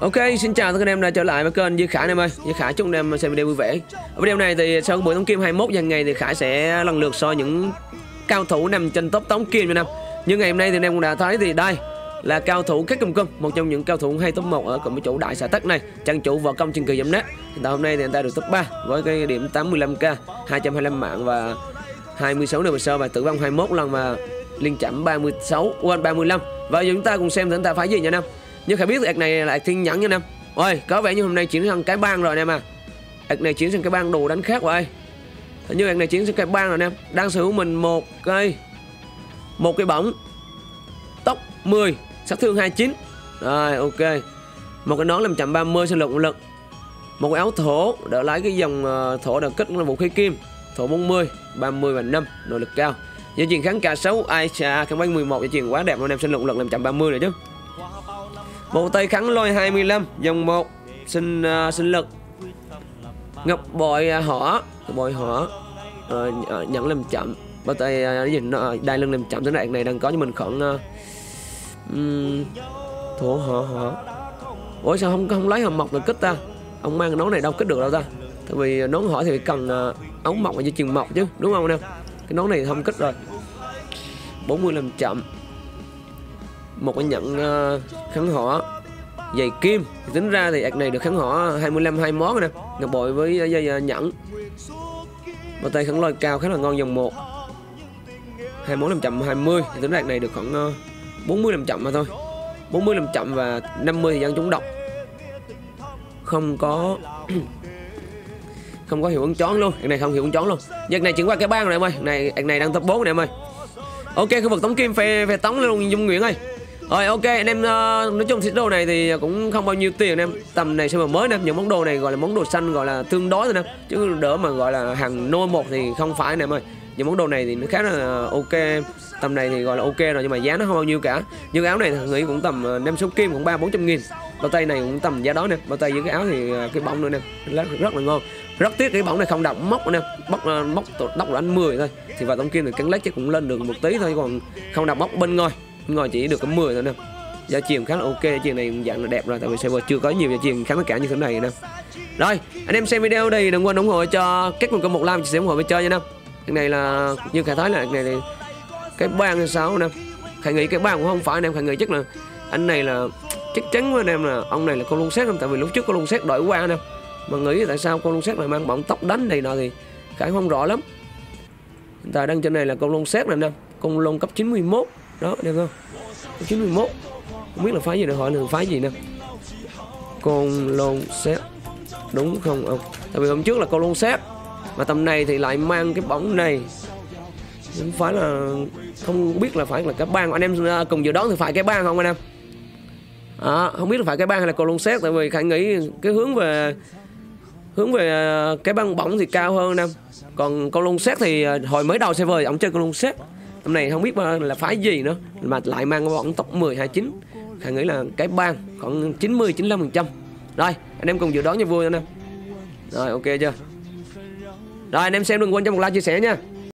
Ok, xin chào tất cả anh em đã trở lại với kênh Duy Khải anh em ơi. Duy Khải chúc anh em xem video vui vẻ. Ở video này thì sau buổi tống kim 21 dần ngày thì Khải sẽ lần lượt soi những cao thủ nằm trên top tống kim anh em. Nhưng ngày hôm nay thì anh em cũng đã thấy thì đây là cao thủ các công công, một trong những cao thủ hay top 1 ở cùng chủ đại xã tắc này trang chủ võ công trên kỳ giảm nét hiện tại hôm nay thì anh ta được top 3 với cái điểm 85k 225 mạng và 26 nửa sơ và tử vong 21 lần mà liên chậm 36 quên 35 và giờ chúng ta cùng xem thử anh ta phải gì nha anh em nhưng khải biết ạc này là thiên nhẫn nha anh em ôi, có vẻ như hôm nay chuyển sang cái bang rồi anh em à ạc này chuyển sang cái bang đồ đánh khác rồi hình như ạc này chuyển sang cái bang rồi anh em đang sở hữu mình một cây một cây bổng. Tốc 10 sát thương 29 rồi, ok. Một cái nón làm chậm 30 sinh lực một lực. Một cái áo thổ, đỡ lái cái dòng ờ, thổ đợt kích là vũ khí kim. Thổ 40 30 và 5 nội lực cao. Gia truyền kháng cả 6 ai chà kháng bánh 11 gia truyền quá đẹp luôn em sinh lực lực làm chậm 30 rồi chứ bộ tay khắn lôi 25 dòng 1 sinh uh, à, sinh lực. Ngọc bội à, uh, hỏ bội hỏ uh, ờ, ờ, nhận làm chậm. Bộ tay uh, gì uh, đai lưng làm chậm. Tới đoạn này đang có cho mình khoảng uh, um, thổ hỏ hỏ ủa sao không không lấy hầm mọc rồi kích ta? Ông mang cái nón này đâu kích được đâu ta? Tại vì nón hỏa thì cần uh, ống mọc và dây chuyền mọc chứ đúng không nè cái nón này không kích rồi. 40 làm chậm một cái nhận uh, kháng hỏa giày kim. Thì tính ra thì ạc này được kháng hỏa 25 hai món nè. Ngọc bội với ờ, dây uh, nhẫn. Bao tay kháng lôi cao khá là ngon dòng 1 hai món 520 thì tính ra ạc này được khoảng uh, 40 làm chậm mà thôi. 40 làm chậm và 50 thì dân chúng độc không có không có hiệu ứng chón luôn. Ạc này không hiệu ứng chón luôn. Giật này chuyển qua cái bang này em ơi. Này ạc này đang top 4 này em ơi. Ok khu vực tống kim phê phê tống luôn dung nguyễn ơi rồi ok anh em uh, nói chung thì đồ này thì cũng không bao nhiêu tiền anh em. Tầm này server mới nè những món đồ này gọi là món đồ xanh gọi là tương đối thôi nè. Chứ đỡ mà gọi là hàng nôi một thì không phải anh em ơi. Những món đồ này thì nó khá là ok. Tầm này thì gọi là ok rồi nhưng mà giá nó không bao nhiêu cả. Nhưng áo này thì nghĩ cũng tầm ờ, năm số kim cũng ba bốn trăm nghìn. Bao tay này cũng tầm giá đó nè. Bao tay với cái áo thì ờ, cái bóng nữa nè. Rất, rất là ngon. Rất tiếc cái bóng này không đọc móc nè. Móc móc đọc là anh 10 thôi. Thì vào tổng kim thì cắn lách chứ cũng lên được một tí thôi còn không đọc móc bên ngoài ngồi chỉ được có 10 thôi nè. Gia truyền khá là ok truyền này dạng là đẹp rồi, tại vì server chưa có nhiều gia truyền kháng tất cả như thế này nè. Rồi, anh em xem video đây đừng quên ủng hộ cho các mình có một like chia sẻ ủng hộ với chơi nha nè. Cái này là như khải thấy là cái này thì cái bang hay sao nè. Khải nghĩ cái bang cũng không phải anh em, khải nghĩ chắc là anh này là, chắc chắn với anh em là ông này là con lông xét không? Tại vì lúc trước con lông xét đổi qua nè. Mà nghĩ tại sao con lông xét này mang bọng tóc đánh này nọ thì khải không rõ lắm. Hiện tại đang trên này là con lông xét này nè, con lông cấp 91 đó được không? 91 không biết là phái gì được hỏi là phái gì nè. Con lông xét đúng không ông? Tại vì hôm trước là con lông xét mà tầm này thì lại mang cái bóng này. Không phải là không biết là phải là cái bang. Anh em à, cùng dự đoán thì phải cái bang không anh em? À, không biết là phải cái bang hay là con lông xét tại vì khải nghĩ cái hướng về hướng về à, cái băng bóng thì cao hơn anh em. còn con lông xét thì à, hồi mới đầu server ông chơi con lông xét hôm nay không biết ờ, là phái gì nữa, mà lại mang cái top 10 29 khả nghĩ là cái bang khoảng 90 95 phần rồi, anh em cùng dự đoán cho vui anh em. Rồi, ok chưa? Rồi, anh em xem đừng quên cho một like chia sẻ nha.